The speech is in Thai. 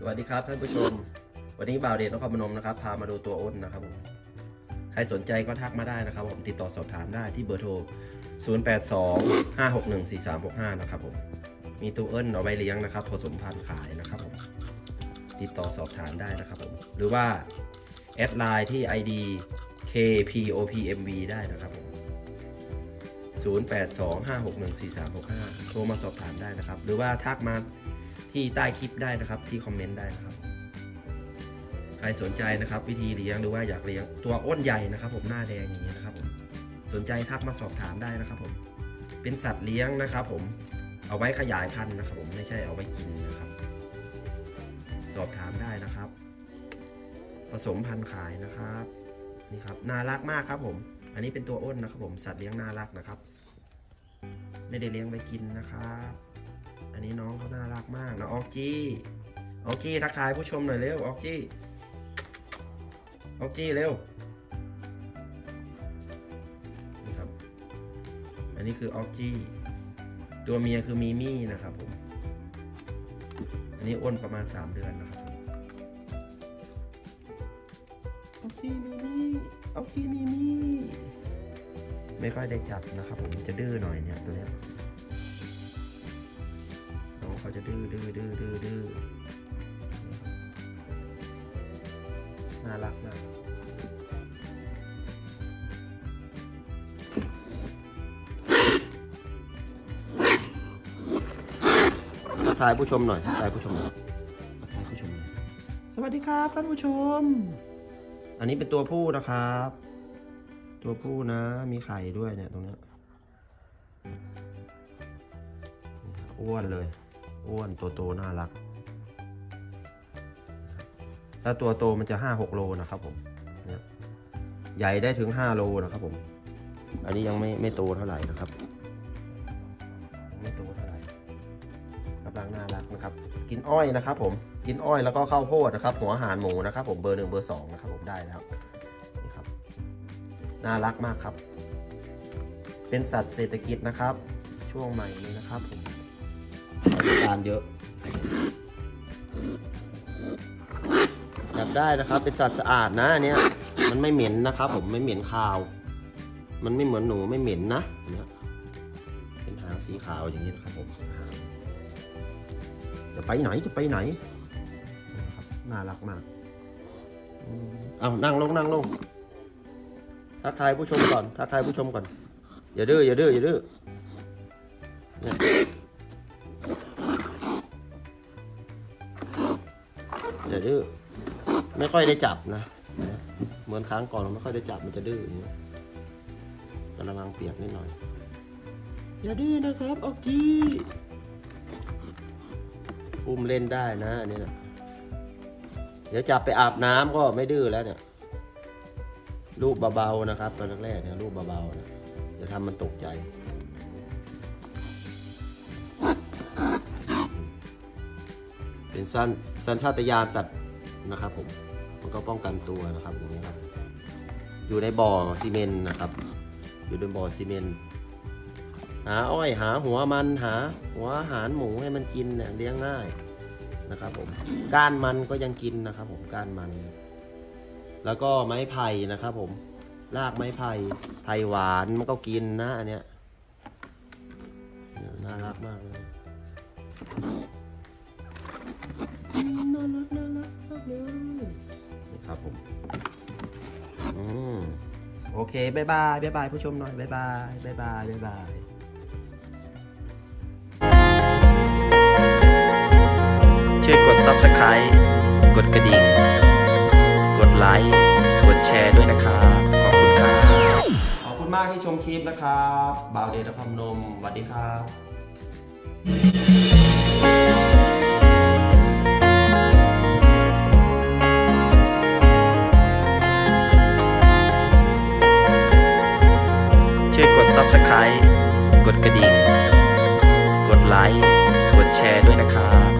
สวัสดีครับท่านผู้ชม วันนี้บ่าวเดชนครพนมนะครับพามาดูตัวอ้นนะครับผมใครสนใจก็ทักมาได้นะครับ ผมติดต่อสอบถามได้ที่เบอร์โทร 082 561 4365 นะครับผมมีตัวอ้นเอาไว้เลี้ยงนะครับ ผสมพันธุ์ขายนะครับผมติดต่อสอบถามได้นะครับผมหรือว่า add ไลน์ที่ ID KPOPMV ได้นะครับผม0825614365 โทรมาสอบถามได้นะครับ หรือว่าทักมา ที่ใต้คลิปได้นะครับ ที่คอมเมนต์ได้นะครับ ใครสนใจนะครับ วิธีเลี้ยงหรือว่าอยากเลี้ยงตัวอ้นใหญ่นะครับ ผมหน้าแดงอย่างนี้นะครับผมสนใจทักมาสอบถามได้นะครับผมเป็นสัตว์เลี้ยงนะครับ ผมเอาไว้ขยายพันธุ์นะครับ ผมไม่ใช่เอาไว้กินนะครับ สอบถามได้นะครับ ผสมพันธุ์ขายนะครับนี่ครับน่ารักมากครับผม อันนี้เป็นตัวอ้นนะครับ ผมสัตว์เลี้ยงน่ารักนะครับ ไม่ได้เลี้ยงไปกินนะครับ อันนี้น้องเขาน่ารักมากนะออกจี้ออกจี้ทักทายผู้ชมหน่อยเร็วออกจี้ออกจี้เร็วนี่ครับ อันนี้คือออกจี้ตัวเมียคือมีมี่นะครับผม อันนี้อ้นประมาณ 3 เดือนนะครับออกจี้มีมี่ออกจี้มีมี่ไม่ค่อยได้จับนะครับผมจะดื้อหน่อยเนี่ยตัวเนี้ย น้องเขาจะดื้อดื้อดื้อดื้อดื้อน่ารักมากถ่ายผู้ชมหน่อยถ่ายผู้ชมหน่อยถ่ายผู้ชมหน่อยสวัสดีครับท่านผู้ชม อันนี้เป็นตัวผู้นะครับ ตัวผู้นะ มีไข่ด้วยเนี่ยตรงเนี้ยอ้วนเลย อ้วนตัวโตน่ารัก ถ้าตัวโตมันจะห้าหกโลนะครับผมเนี่ยใหญ่ได้ถึงห้าโลนะครับผม อันนี้ยังไม่ไม่โตเท่าไหร่นะครับ ไม่โตเท่าไหร่กำลังน่ารักนะครับ กินอ้อยนะครับ ผม กินอ้อยแล้วก็ข้าวโพดนะครับ หัวอาหารหมูนะครับ ผมเบอร์หนึ่งเบอร์สองนะครับผมได้แล้วนี่ครับ น่ารักมากครับ เป็นสัตว์เศรษฐกิจนะครับ ช่วงใหม่นี้นะครับผม บริการเยอะ จับได้นะครับ เป็นสัตว์สะอาดนะอันเนี้ย มันไม่เหม็นนะครับผมไม่เหม็นคาว มันไม่เหมือนหนูไม่เหม็นนะอันเนี้ยเป็นหางสีขาวอย่างนี้นะครับผมจะไปไหนจะไปไหนน่ารักมากอืมเอานั่งลงนั่งลงทักทายผู้ชมก่อนทักทายผู้ชมก่อน อย่าดื้ออย่าดื้ออย่าดื้อ อย่าดื้อไม่ค่อยได้จับนะ เหมือนครั้งก่อนเราไม่ค่อยได้จับมันจะดื้ออย่างนี้กระมังเปียกนิดหน่อย อย่าดื้อนะครับ ออกจีอุ้มเล่นได้นะอันนี้นะเดี๋ยวจับไปอาบน้ำก็ไม่ดื้อแล้วเนี่ยลูกเบาๆนะครับ ตอนแรกๆเนี่ยลูกเบาๆนะอย่าทำมันตกใจ เป็นสันสัญชาตญาณสัตว์นะครับผมมันก็ป้องกันตัวนะครับอย่างนี้ครับ อยู่ในบ่อซีเมนต์นะครับ อยู่ในบ่อซีเมนต์หาอ้อยหาหัวมันหาหัวอาหารหมูให้มันกินเนี่ยเลี้ยงง่ายนะครับผมก้านมันก็ยังกินนะครับ ผมก้านมัน แล้วก็ไม้ไผ่นะครับ ผมรากไม้ไผ่ไผ่หวานมันก็กินนะอันเนี้ยน่ารักมากเลย น่ารักน่ารักมากเลยนี่ครับผมอืมโอเค bye bye bye bye ผู้ชมหน่อย bye bye bye bye bye bye ช่วยกด subscribe กดกระดิ่ง กดไลค์ กดแชร์ด้วยนะครับ ขอบคุณครับ ขอบคุณมากที่ชมคลิปนะครับ บ่าวเดชนครพนมสวัสดีครับ subscribe กดกระดิ่ง กดไลค์ กดแชร์ด้วยนะครับ